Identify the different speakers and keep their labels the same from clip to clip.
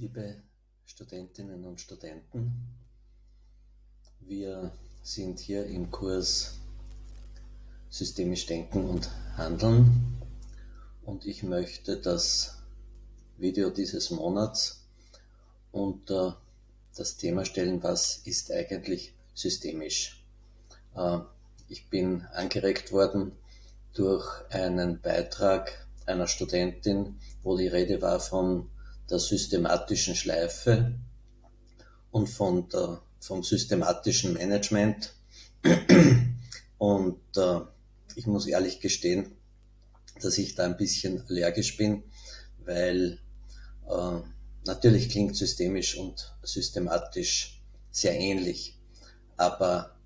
Speaker 1: Liebe Studentinnen und Studenten, wir sind hier im Kurs Systemisch Denken und Handeln und ich möchte das Video dieses Monats unter das Thema stellen, was ist eigentlich systemisch. Äh, ich bin angeregt worden durch einen Beitrag einer Studentin, wo die Rede war von der systematischen Schleife und von der, vom systematischen Management. Und äh, ich muss ehrlich gestehen, dass ich da ein bisschen allergisch bin, weil äh, natürlich klingt systemisch und systematisch sehr ähnlich, aber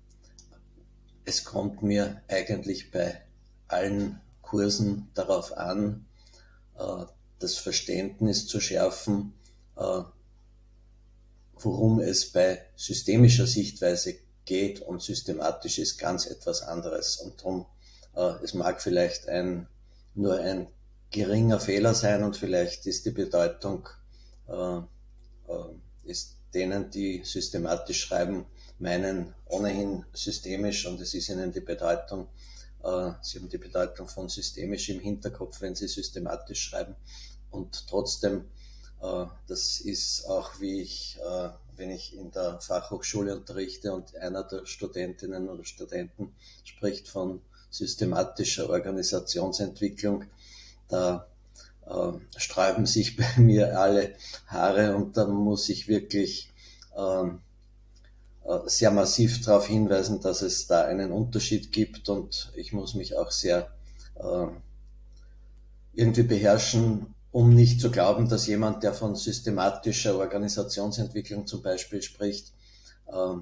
Speaker 1: es kommt mir eigentlich bei allen Kursen darauf an, äh, das Verständnis zu schärfen, äh, worum es bei systemischer Sichtweise geht und systematisch ist ganz etwas anderes. Und darum, äh, es mag vielleicht ein, nur ein geringer Fehler sein und vielleicht ist die Bedeutung, äh, ist denen, die systematisch schreiben, meinen ohnehin systemisch und es ist ihnen die Bedeutung sie haben die Bedeutung von systemisch im Hinterkopf, wenn Sie systematisch schreiben. Und trotzdem, äh, das ist auch wie ich, äh, wenn ich in der Fachhochschule unterrichte und einer der Studentinnen oder Studenten spricht von systematischer Organisationsentwicklung, da sträuben sich bei mir alle Haare und da muss ich wirklich ähm, äh, sehr massiv darauf hinweisen, dass es da einen Unterschied gibt und ich muss mich auch sehr äh, irgendwie beherrschen, um nicht zu glauben, dass jemand, der von systematischer Organisationsentwicklung zum Beispiel spricht, äh,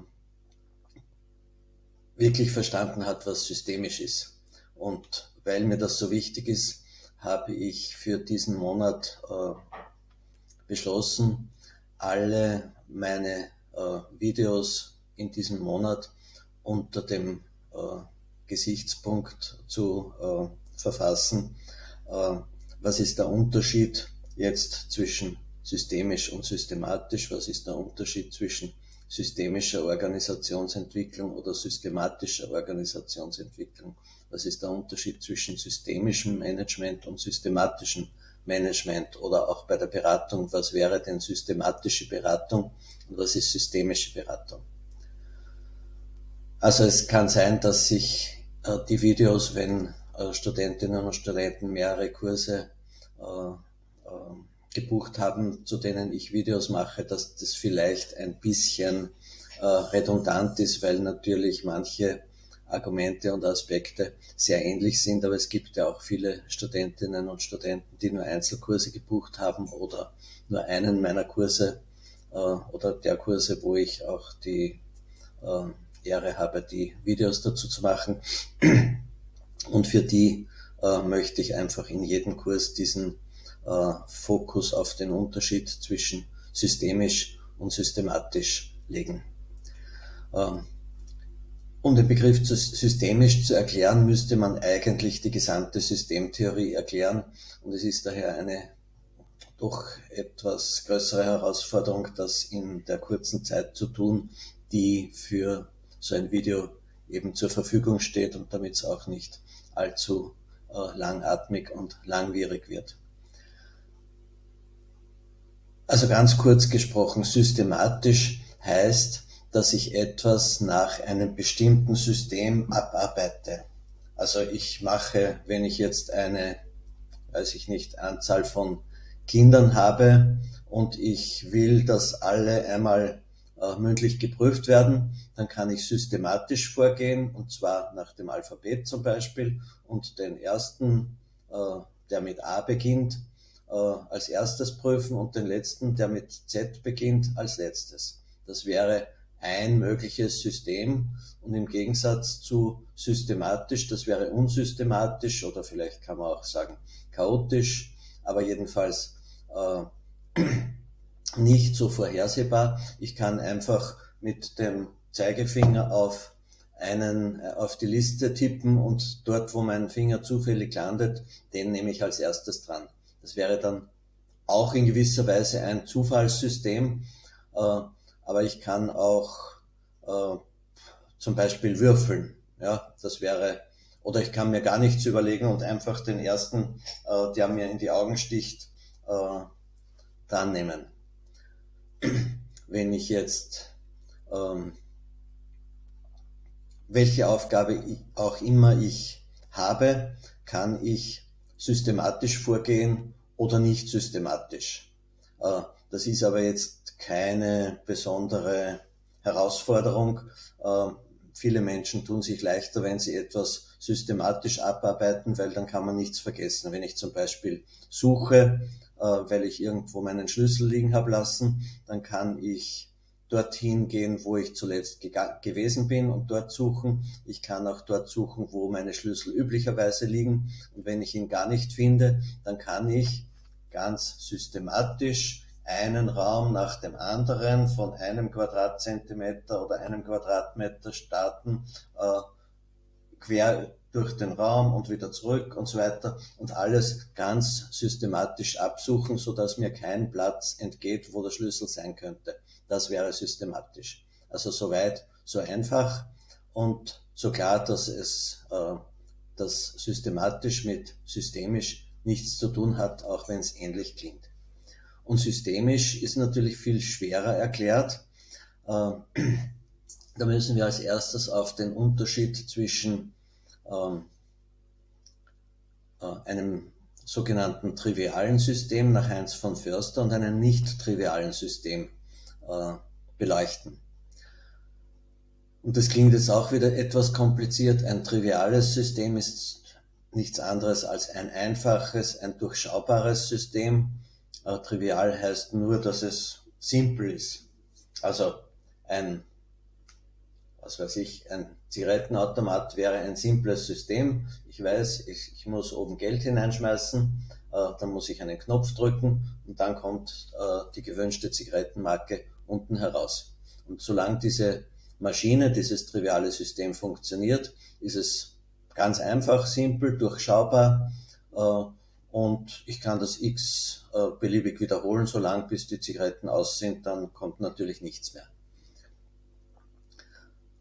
Speaker 1: wirklich verstanden hat, was systemisch ist. Und weil mir das so wichtig ist, habe ich für diesen Monat äh, beschlossen, alle meine äh, Videos in diesem Monat unter dem äh, Gesichtspunkt zu verfassen. Was ist der Unterschied jetzt zwischen systemisch und systematisch? Was ist der Unterschied zwischen systemischer Organisationsentwicklung oder systematischer Organisationsentwicklung? Was ist der Unterschied zwischen systemischem Management und systematischem Management oder auch bei der Beratung? Was wäre denn systematische Beratung und was ist systemische Beratung? Also es kann sein, dass sich äh, die Videos, wenn äh, Studentinnen und Studenten mehrere Kurse gebucht haben, zu denen ich Videos mache, dass das vielleicht ein bisschen redundant ist, weil natürlich manche Argumente und Aspekte sehr ähnlich sind, aber es gibt ja auch viele Studentinnen und Studenten, die nur Einzelkurse gebucht haben oder nur einen meiner Kurse oder der Kurse, wo ich auch die Ehre habe, die Videos dazu zu machen. Und für die äh, möchte ich einfach in jedem Kurs diesen äh, Fokus auf den Unterschied zwischen systemisch und systematisch legen. Ähm, um den Begriff systemisch zu erklären, müsste man eigentlich die gesamte Systemtheorie erklären. Und es ist daher eine doch etwas größere Herausforderung, das in der kurzen Zeit zu tun, die für so ein Video eben zur Verfügung steht und damit es auch nicht allzu langatmig und langwierig wird. Also ganz kurz gesprochen, systematisch heißt, dass ich etwas nach einem bestimmten System abarbeite. Also ich mache, wenn ich jetzt eine, weiß ich nicht, Anzahl von Kindern habe und ich will, dass alle einmal äh, mündlich geprüft werden, dann kann ich systematisch vorgehen, und zwar nach dem Alphabet zum Beispiel, und den ersten, äh, der mit A beginnt, äh, als erstes prüfen und den letzten, der mit Z beginnt, als letztes. Das wäre ein mögliches System und im Gegensatz zu systematisch, das wäre unsystematisch oder vielleicht kann man auch sagen chaotisch, aber jedenfalls äh, nicht so vorhersehbar. Ich kann einfach mit dem Zeigefinger auf einen, äh, auf die Liste tippen und dort, wo mein Finger zufällig landet, den nehme ich als erstes dran. Das wäre dann auch in gewisser Weise ein Zufallssystem, äh, aber ich kann auch äh, zum Beispiel würfeln. Ja, das wäre, oder ich kann mir gar nichts überlegen und einfach den ersten, der mir in die Augen sticht, dran nehmen. Wenn ich jetzt ähm, welche Aufgabe auch immer ich habe, kann ich systematisch vorgehen oder nicht systematisch. Äh, das ist aber jetzt keine besondere Herausforderung. Äh, viele Menschen tun sich leichter, wenn sie etwas systematisch abarbeiten, weil dann kann man nichts vergessen. Wenn ich zum Beispiel suche, weil ich irgendwo meinen Schlüssel liegen habe lassen, dann kann ich dorthin gehen, wo ich zuletzt gewesen bin und dort suchen. Ich kann auch dort suchen, wo meine Schlüssel üblicherweise liegen. Und wenn ich ihn gar nicht finde, dann kann ich ganz systematisch einen Raum nach dem anderen von einem Quadratzentimeter oder einem Quadratmeter starten, äh, quer durch den Raum und wieder zurück und so weiter und alles ganz systematisch absuchen, so dass mir kein Platz entgeht, wo der Schlüssel sein könnte. Das wäre systematisch. Also soweit, so einfach und so klar, dass es äh, das systematisch mit systemisch nichts zu tun hat, auch wenn es ähnlich klingt. Und systemisch ist natürlich viel schwerer erklärt. Äh, da müssen wir als erstes auf den Unterschied zwischen einem sogenannten trivialen System nach Heinz von Förster und einem nicht trivialen System äh, beleuchten. Und das klingt jetzt auch wieder etwas kompliziert. Ein triviales System ist nichts anderes als ein einfaches, ein durchschaubares System. Äh, trivial heißt nur, dass es simpel ist. Also ein, was weiß ich, ein Zigarettenautomat wäre ein simples System. Ich weiß, ich, ich muss oben Geld hineinschmeißen, äh, dann muss ich einen Knopf drücken und dann kommt äh, die gewünschte Zigarettenmarke unten heraus. Und solange diese Maschine, dieses triviale System funktioniert, ist es ganz einfach, simpel, durchschaubar äh, und ich kann das x äh, beliebig wiederholen, solange bis die Zigaretten aus sind, dann kommt natürlich nichts mehr.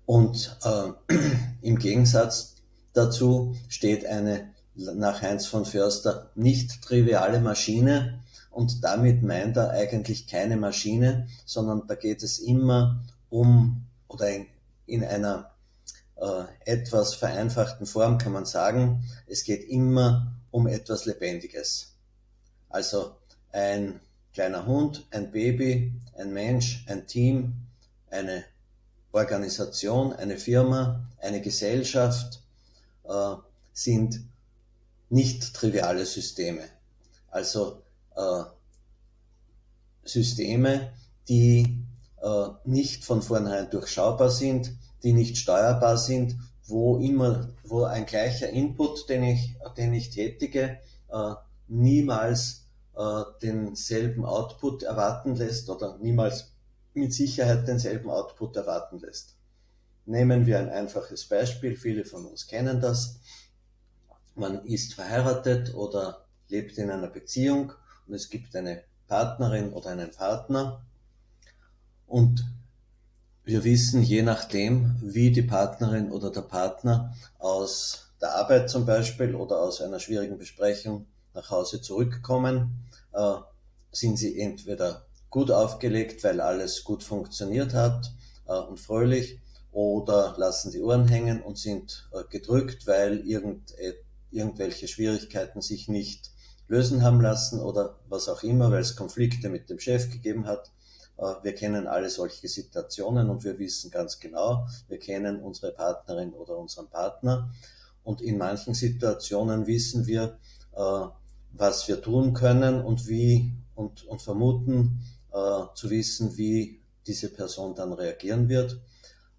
Speaker 1: Und äh, im Gegensatz dazu steht eine nach Heinz von Förster nicht triviale Maschine, und damit meint er eigentlich keine Maschine, sondern da geht es immer um oder in, in einer äh, etwas vereinfachten Form kann man sagen, es geht immer um etwas Lebendiges. Also ein kleiner Hund, ein Baby, ein Mensch, ein Team, eine Organisation, eine Firma, eine Gesellschaft äh, sind nicht triviale Systeme. Also äh, Systeme, die äh, nicht von vornherein durchschaubar sind, die nicht steuerbar sind, wo immer, wo ein gleicher Input, den ich, den ich tätige, äh, niemals äh, denselben Output erwarten lässt oder niemals mit Sicherheit denselben Output erwarten lässt. Nehmen wir ein einfaches Beispiel, viele von uns kennen das. Man ist verheiratet oder lebt in einer Beziehung und es gibt eine Partnerin oder einen Partner und wir wissen, je nachdem, wie die Partnerin oder der Partner aus der Arbeit zum Beispiel oder aus einer schwierigen Besprechung nach Hause zurückkommen, äh, sind sie entweder gut aufgelegt, weil alles gut funktioniert hat äh, und fröhlich, oder lassen die Ohren hängen und sind äh, gedrückt, weil irgend, äh, irgendwelche Schwierigkeiten sich nicht lösen haben lassen oder was auch immer, weil es Konflikte mit dem Chef gegeben hat. Äh, wir kennen alle solche Situationen und wir wissen ganz genau, wir kennen unsere Partnerin oder unseren Partner. Und in manchen Situationen wissen wir, äh, was wir tun können und wie und, und vermuten äh, zu wissen, wie diese Person dann reagieren wird.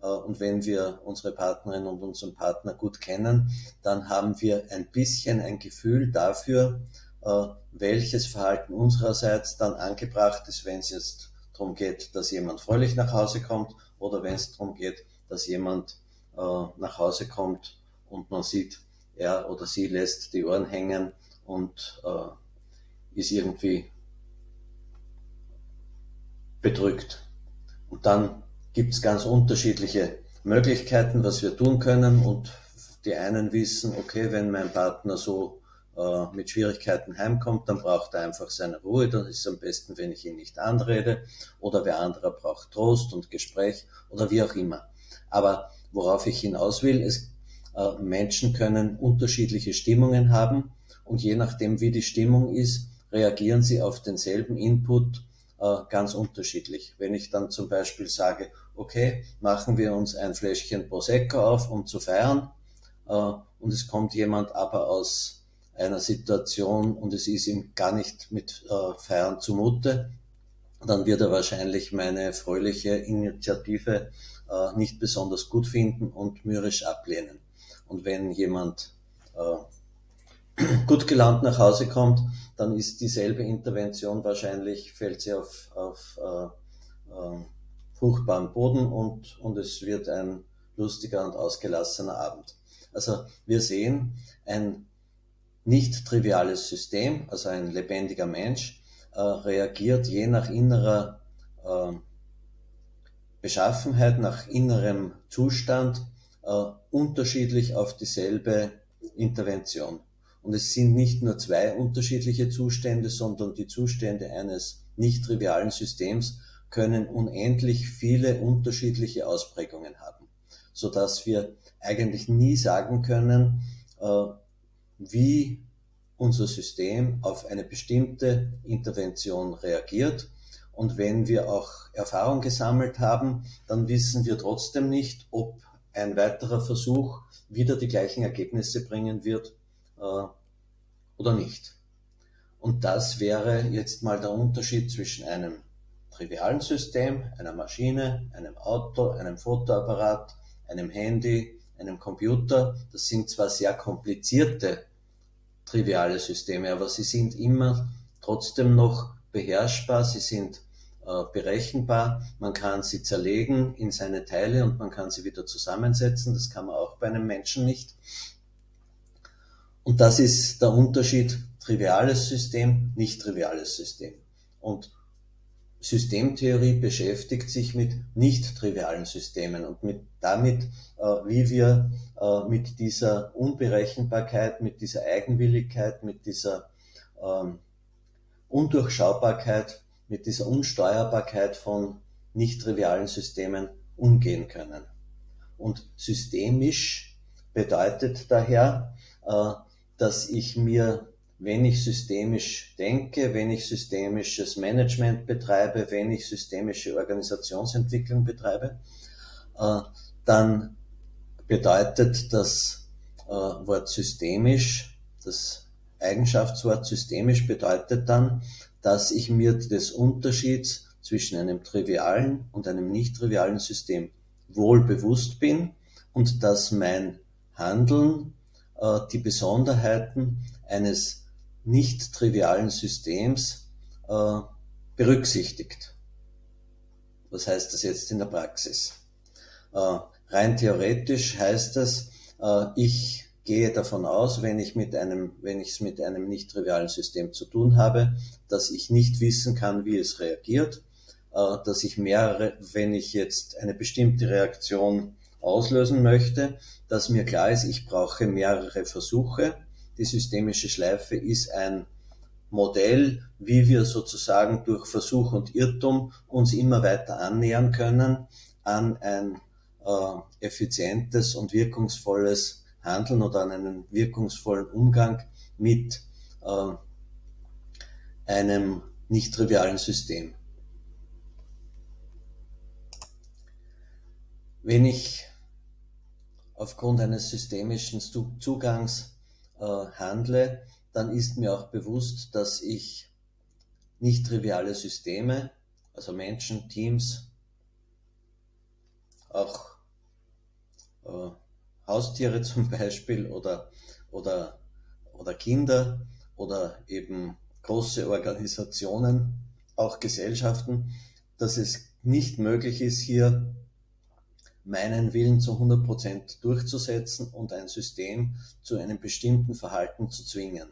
Speaker 1: Und wenn wir unsere Partnerin und unseren Partner gut kennen, dann haben wir ein bisschen ein Gefühl dafür, äh, welches Verhalten unsererseits dann angebracht ist, wenn es jetzt darum geht, dass jemand fröhlich nach Hause kommt oder wenn es darum geht, dass jemand äh, nach Hause kommt und man sieht, er oder sie lässt die Ohren hängen und äh, ist irgendwie bedrückt. Und dann gibt es ganz unterschiedliche Möglichkeiten, was wir tun können. Und die einen wissen, okay, wenn mein Partner so äh, mit Schwierigkeiten heimkommt, dann braucht er einfach seine Ruhe. Dann ist es am besten, wenn ich ihn nicht anrede. Oder wer anderer braucht Trost und Gespräch oder wie auch immer. Aber worauf ich hinaus will, ist, äh, Menschen können unterschiedliche Stimmungen haben und je nachdem, wie die Stimmung ist, reagieren sie auf denselben Input äh, ganz unterschiedlich. Wenn ich dann zum Beispiel sage, okay, machen wir uns ein Fläschchen Prosecco auf, um zu feiern, äh, und es kommt jemand aber aus einer Situation und es ist ihm gar nicht mit äh, Feiern zumute, dann wird er wahrscheinlich meine fröhliche Initiative nicht besonders gut finden und mürrisch ablehnen. Und wenn jemand gut gelaunt nach Hause kommt, dann ist dieselbe Intervention wahrscheinlich, fällt sie auf, auf äh, äh, fruchtbaren Boden und, und es wird ein lustiger und ausgelassener Abend. Also wir sehen ein nicht triviales System, also ein lebendiger Mensch, äh, reagiert je nach innerer äh, Beschaffenheit, nach innerem Zustand äh, unterschiedlich auf dieselbe Intervention. Und es sind nicht nur zwei unterschiedliche Zustände, sondern die Zustände eines nicht trivialen Systems können unendlich viele unterschiedliche Ausprägungen haben, so dass wir eigentlich nie sagen können, äh, wie unser System auf eine bestimmte Intervention reagiert. Und wenn wir auch Erfahrung gesammelt haben, dann wissen wir trotzdem nicht, ob ein weiterer Versuch wieder die gleichen Ergebnisse bringen wird äh, oder nicht. Und das wäre jetzt mal der Unterschied zwischen einem trivialen System, einer Maschine, einem Auto, einem Fotoapparat, einem Handy, einem Computer. Das sind zwar sehr komplizierte triviale Systeme, aber sie sind immer trotzdem noch beherrschbar, sie sind äh, berechenbar, man kann sie zerlegen in seine Teile und man kann sie wieder zusammensetzen, das kann man auch bei einem Menschen nicht. Und das ist der Unterschied triviales System, nicht triviales System. Und Systemtheorie beschäftigt sich mit nicht trivialen Systemen und mit damit, äh, wie wir äh, mit dieser Unberechenbarkeit, mit dieser Eigenwilligkeit, mit dieser ähm, Undurchschaubarkeit, mit dieser Unsteuerbarkeit von nicht trivialen Systemen umgehen können. Und systemisch bedeutet daher, äh, dass ich mir wenn ich systemisch denke, wenn ich systemisches Management betreibe, wenn ich systemische Organisationsentwicklung betreibe, äh, dann bedeutet das äh, Wort systemisch, das Eigenschaftswort systemisch bedeutet dann, dass ich mir des Unterschieds zwischen einem trivialen und einem nicht trivialen System wohl bewusst bin und dass mein Handeln die Besonderheiten eines nicht trivialen Systems äh, berücksichtigt. Was heißt das jetzt in der Praxis? Äh, rein theoretisch heißt das, äh, ich gehe davon aus, wenn ich mit einem, wenn ich es mit einem nicht trivialen System zu tun habe, dass ich nicht wissen kann, wie es reagiert, äh, dass ich mehrere, wenn ich jetzt eine bestimmte Reaktion auslösen möchte, dass mir klar ist, ich brauche mehrere Versuche, die systemische Schleife ist ein Modell, wie wir sozusagen durch Versuch und Irrtum uns immer weiter annähern können an ein äh, effizientes und wirkungsvolles Handeln oder an einen wirkungsvollen Umgang mit äh, einem nicht trivialen System. Wenn ich aufgrund eines systemischen Zugangs äh, handle, dann ist mir auch bewusst, dass ich nicht triviale Systeme, also Menschen, Teams, auch äh, Haustiere zum Beispiel oder, oder, oder Kinder oder eben große Organisationen, auch Gesellschaften, dass es nicht möglich ist, hier meinen Willen zu 100 Prozent durchzusetzen und ein System zu einem bestimmten Verhalten zu zwingen.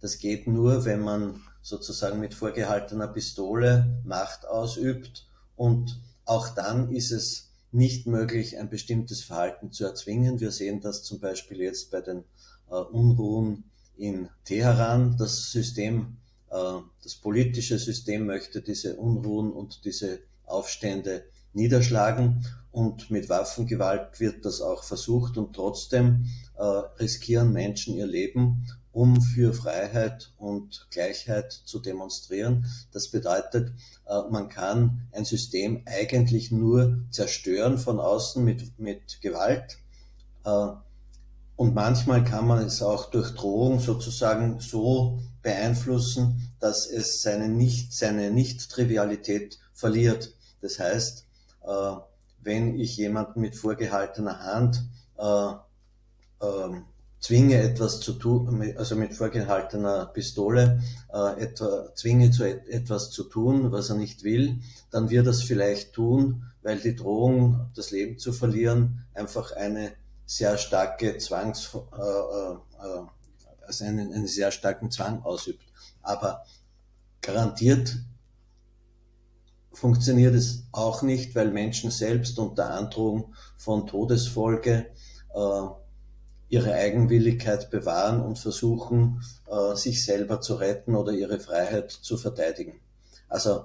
Speaker 1: Das geht nur, wenn man sozusagen mit vorgehaltener Pistole Macht ausübt und auch dann ist es nicht möglich, ein bestimmtes Verhalten zu erzwingen. Wir sehen das zum Beispiel jetzt bei den äh, Unruhen in Teheran. Das System, äh, das politische System möchte diese Unruhen und diese Aufstände niederschlagen und mit Waffengewalt wird das auch versucht und trotzdem äh, riskieren Menschen ihr Leben, um für Freiheit und Gleichheit zu demonstrieren. Das bedeutet, äh, man kann ein System eigentlich nur zerstören von außen mit, mit Gewalt. Äh, und manchmal kann man es auch durch Drohung sozusagen so beeinflussen, dass es seine nicht, seine Nicht-Trivialität verliert. Das heißt, äh, wenn ich jemanden mit vorgehaltener Hand äh, äh, zwinge etwas zu tun, also mit vorgehaltener Pistole äh, etwa, zwinge zu et etwas zu tun, was er nicht will, dann wird er es vielleicht tun, weil die Drohung, das Leben zu verlieren, einfach eine sehr starke Zwangs, äh, äh, äh also einen, einen sehr starken Zwang ausübt. Aber garantiert funktioniert es auch nicht, weil Menschen selbst unter Androhung von Todesfolge äh, ihre Eigenwilligkeit bewahren und versuchen, äh, sich selber zu retten oder ihre Freiheit zu verteidigen. Also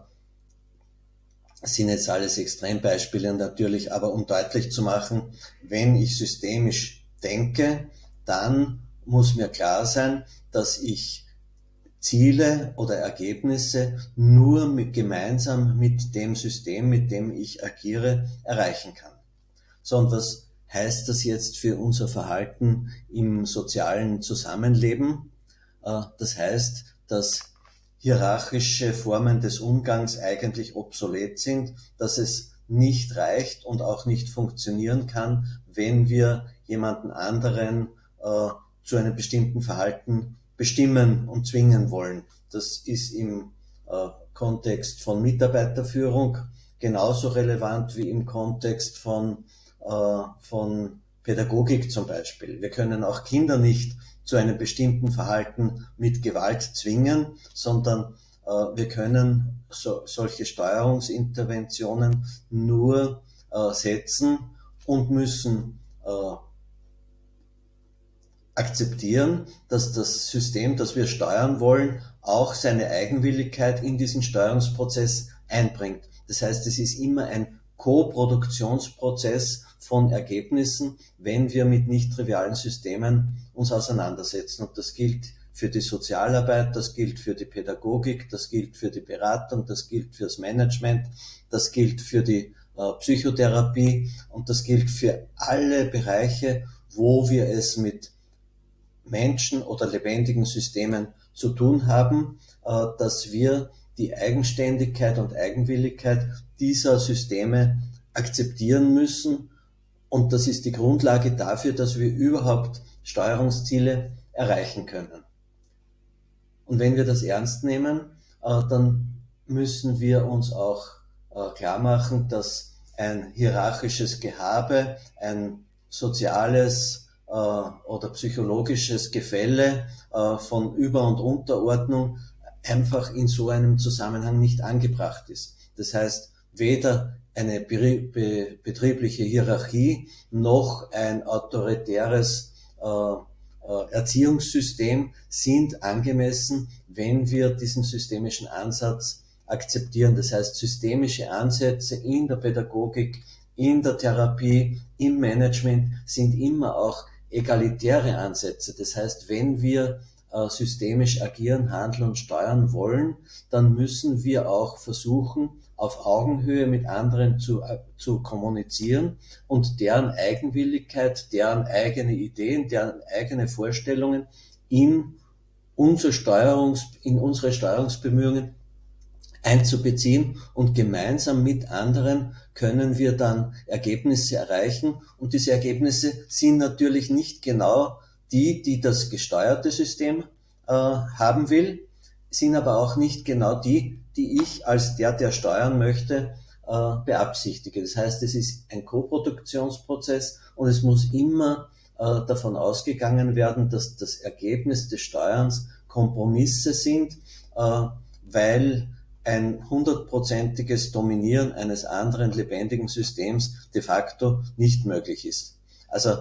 Speaker 1: sind jetzt alles Extrembeispiele natürlich, aber um deutlich zu machen, wenn ich systemisch denke, dann muss mir klar sein, dass ich Ziele oder Ergebnisse nur mit, gemeinsam mit dem System, mit dem ich agiere, erreichen kann. So, und was heißt das jetzt für unser Verhalten im sozialen Zusammenleben? Äh, das heißt, dass hierarchische Formen des Umgangs eigentlich obsolet sind, dass es nicht reicht und auch nicht funktionieren kann, wenn wir jemanden anderen äh, zu einem bestimmten Verhalten bestimmen und zwingen wollen. Das ist im äh, Kontext von Mitarbeiterführung genauso relevant wie im Kontext von, äh, von Pädagogik zum Beispiel. Wir können auch Kinder nicht zu einem bestimmten Verhalten mit Gewalt zwingen, sondern äh, wir können so, solche Steuerungsinterventionen nur äh, setzen und müssen äh, akzeptieren, dass das System, das wir steuern wollen, auch seine Eigenwilligkeit in diesen Steuerungsprozess einbringt. Das heißt, es ist immer ein Co-Produktionsprozess von Ergebnissen, wenn wir mit nicht trivialen Systemen uns auseinandersetzen. Und das gilt für die Sozialarbeit, das gilt für die Pädagogik, das gilt für die Beratung, das gilt fürs Management, das gilt für die äh, Psychotherapie und das gilt für alle Bereiche, wo wir es mit Menschen oder lebendigen Systemen zu tun haben, äh, dass wir die Eigenständigkeit und Eigenwilligkeit dieser Systeme akzeptieren müssen. Und das ist die Grundlage dafür, dass wir überhaupt Steuerungsziele erreichen können. Und wenn wir das ernst nehmen, äh, dann müssen wir uns auch äh, klar machen, dass ein hierarchisches Gehabe, ein soziales oder psychologisches Gefälle äh, von Über- und Unterordnung einfach in so einem Zusammenhang nicht angebracht ist. Das heißt, weder eine betriebliche Hierarchie noch ein autoritäres äh, Erziehungssystem sind angemessen, wenn wir diesen systemischen Ansatz akzeptieren. Das heißt, systemische Ansätze in der Pädagogik, in der Therapie, im Management sind immer auch egalitäre Ansätze. Das heißt, wenn wir äh, systemisch agieren, handeln und steuern wollen, dann müssen wir auch versuchen, auf Augenhöhe mit anderen zu, äh, zu kommunizieren und deren Eigenwilligkeit, deren eigene Ideen, deren eigene Vorstellungen in unser Steuerungs, in unsere Steuerungsbemühungen einzubeziehen und gemeinsam mit anderen können wir dann Ergebnisse erreichen und diese Ergebnisse sind natürlich nicht genau die, die das gesteuerte System äh, haben will, sind aber auch nicht genau die, die ich als der, der steuern möchte, äh, beabsichtige. Das heißt, es ist ein Koproduktionsprozess und es muss immer äh, davon ausgegangen werden, dass das Ergebnis des Steuerns Kompromisse sind, äh, weil ein hundertprozentiges Dominieren eines anderen lebendigen Systems de facto nicht möglich ist. Also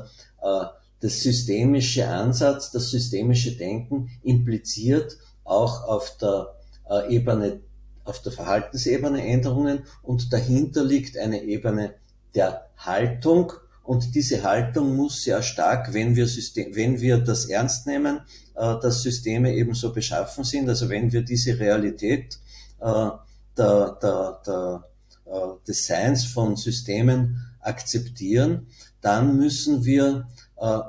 Speaker 1: äh, das systemische Ansatz, das systemische Denken impliziert auch auf der äh, Ebene, auf der Verhaltensebene Änderungen und dahinter liegt eine Ebene der Haltung und diese Haltung muss sehr stark, wenn wir, System, wenn wir das ernst nehmen, äh, dass Systeme eben so beschaffen sind, also wenn wir diese Realität der, der, der, äh, des Seins von Systemen akzeptieren, dann müssen wir äh,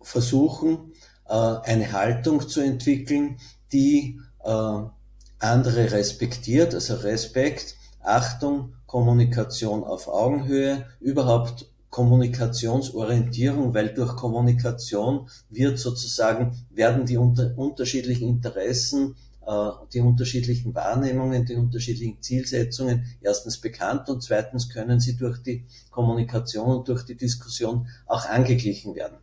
Speaker 1: versuchen, äh, eine Haltung zu entwickeln, die äh, andere respektiert, also Respekt, Achtung, Kommunikation auf Augenhöhe, überhaupt Kommunikationsorientierung, weil durch Kommunikation wird sozusagen, werden die unter, unterschiedlichen Interessen, äh, die unterschiedlichen Wahrnehmungen, die unterschiedlichen Zielsetzungen erstens bekannt und zweitens können sie durch die Kommunikation und durch die Diskussion auch angeglichen werden.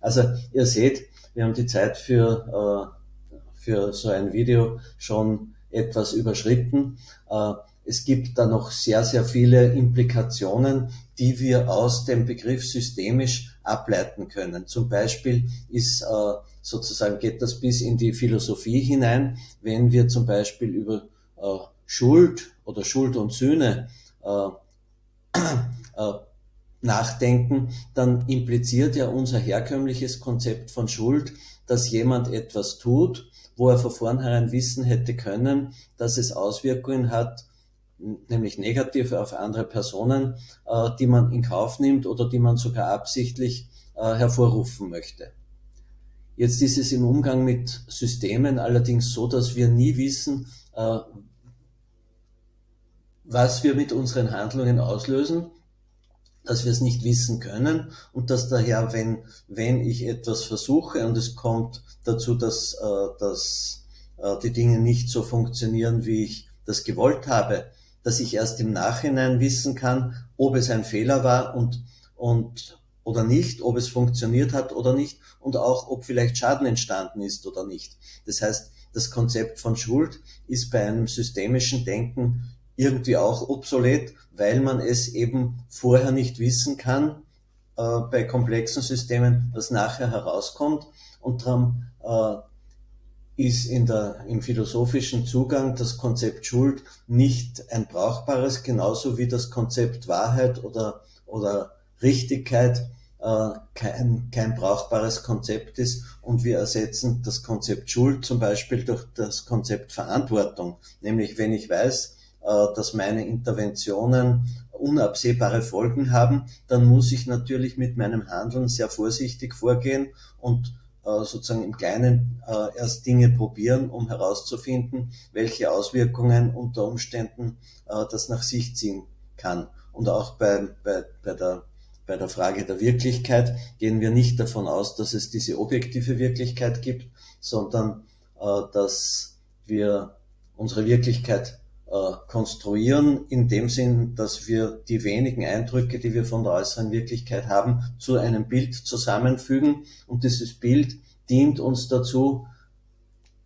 Speaker 1: Also ihr seht, wir haben die Zeit für, äh, für so ein Video schon etwas überschritten. Äh, es gibt da noch sehr, sehr viele Implikationen, die wir aus dem Begriff systemisch ableiten können. Zum Beispiel ist äh, sozusagen geht das bis in die Philosophie hinein, wenn wir zum Beispiel über äh, Schuld oder Schuld und Sühne äh, nachdenken, dann impliziert ja unser herkömmliches Konzept von Schuld, dass jemand etwas tut, wo er von vornherein wissen hätte können, dass es Auswirkungen hat nämlich negativ auf andere Personen, äh, die man in Kauf nimmt oder die man sogar absichtlich äh, hervorrufen möchte. Jetzt ist es im Umgang mit Systemen allerdings so, dass wir nie wissen, äh, was wir mit unseren Handlungen auslösen, dass wir es nicht wissen können und dass daher, wenn, wenn ich etwas versuche und es kommt dazu, dass, dass die Dinge nicht so funktionieren, wie ich das gewollt habe, dass ich erst im Nachhinein wissen kann, ob es ein Fehler war und, und oder nicht, ob es funktioniert hat oder nicht und auch, ob vielleicht Schaden entstanden ist oder nicht. Das heißt, das Konzept von Schuld ist bei einem systemischen Denken irgendwie auch obsolet, weil man es eben vorher nicht wissen kann äh, bei komplexen Systemen, was nachher herauskommt. Und darum äh, ist in der, im philosophischen Zugang das Konzept Schuld nicht ein brauchbares, genauso wie das Konzept Wahrheit oder, oder Richtigkeit äh, kein, kein brauchbares Konzept ist. Und wir ersetzen das Konzept Schuld zum Beispiel durch das Konzept Verantwortung. Nämlich wenn ich weiß, äh, dass meine Interventionen unabsehbare Folgen haben, dann muss ich natürlich mit meinem Handeln sehr vorsichtig vorgehen und sozusagen im Kleinen äh, erst Dinge probieren, um herauszufinden, welche Auswirkungen unter Umständen äh, das nach sich ziehen kann. Und auch bei, bei, bei, der, bei der Frage der Wirklichkeit gehen wir nicht davon aus, dass es diese objektive Wirklichkeit gibt, sondern dass wir unsere Wirklichkeit äh, konstruieren, in dem Sinn, dass wir die wenigen Eindrücke, die wir von der äußeren Wirklichkeit haben, zu einem Bild zusammenfügen. Und dieses Bild dient uns dazu,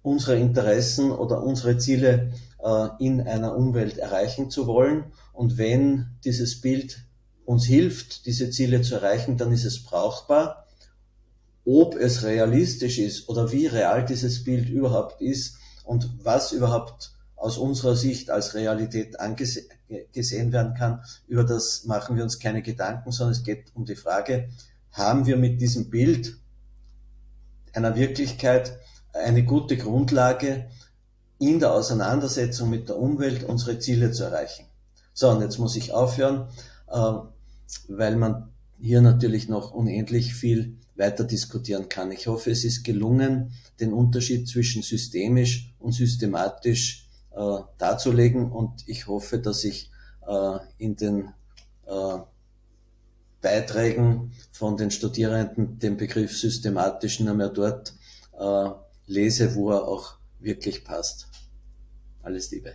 Speaker 1: unsere Interessen oder unsere Ziele äh, in einer Umwelt erreichen zu wollen. Und wenn dieses Bild uns hilft, diese Ziele zu erreichen, dann ist es brauchbar. Ob es realistisch ist oder wie real dieses Bild überhaupt ist und was überhaupt aus unserer Sicht als Realität angesehen werden kann, über das machen wir uns keine Gedanken, sondern es geht um die Frage, haben wir mit diesem Bild einer Wirklichkeit eine gute Grundlage, in der Auseinandersetzung mit der Umwelt unsere Ziele zu erreichen. So, und jetzt muss ich aufhören, äh, weil man hier natürlich noch unendlich viel weiter diskutieren kann. Ich hoffe, es ist gelungen, den Unterschied zwischen systemisch und systematisch äh, darzulegen und ich hoffe, dass ich äh, in den äh, Beiträgen von den Studierenden den Begriff systematisch nur mehr dort äh, lese, wo er auch wirklich passt. Alles Liebe.